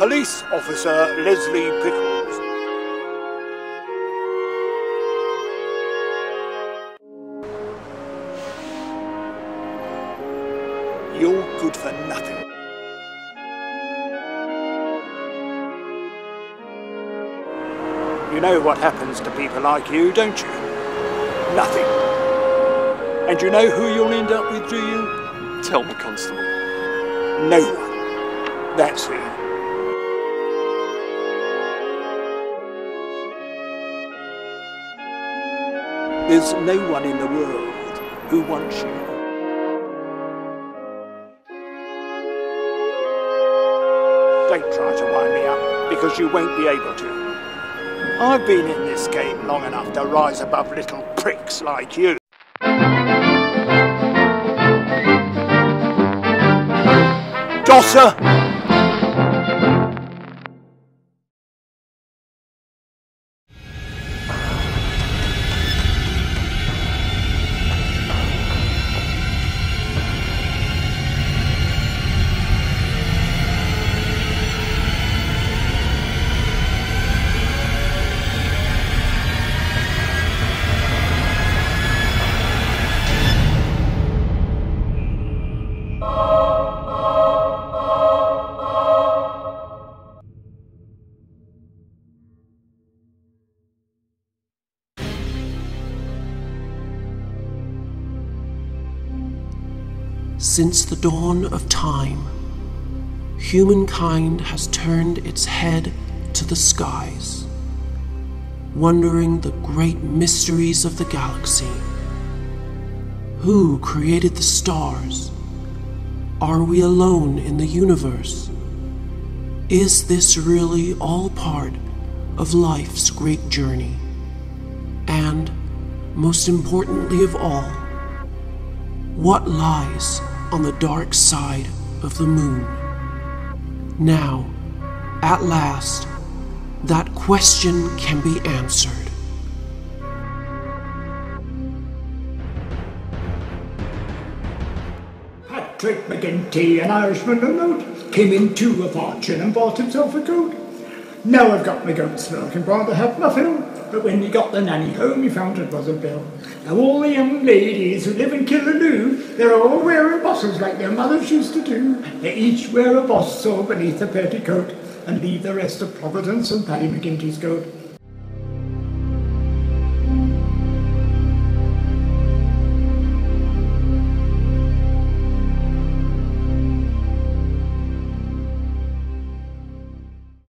Police Officer Leslie Pickles. You're good for nothing. You know what happens to people like you, don't you? Nothing. And you know who you'll end up with, do you? Tell me, Constable. No one. That's who. There's no one in the world who wants you. Don't try to wind me up, because you won't be able to. I've been in this game long enough to rise above little pricks like you. Dosser! Since the dawn of time, humankind has turned its head to the skies, wondering the great mysteries of the galaxy. Who created the stars? Are we alone in the universe? Is this really all part of life's great journey? And, most importantly of all, what lies on the dark side of the moon? Now, at last, that question can be answered. Patrick McGinty, an Irishman of note, came into a fortune and bought himself a goat. Now I've got my goat's milk and to help nothing, but when you got the nanny home, you found it was a bill. Now all the young ladies who live in Killaloe, they're all wearing bosses like their mothers used to do. They each wear a boss so beneath a petticoat and leave the rest of Providence and Paddy McGinty's goat.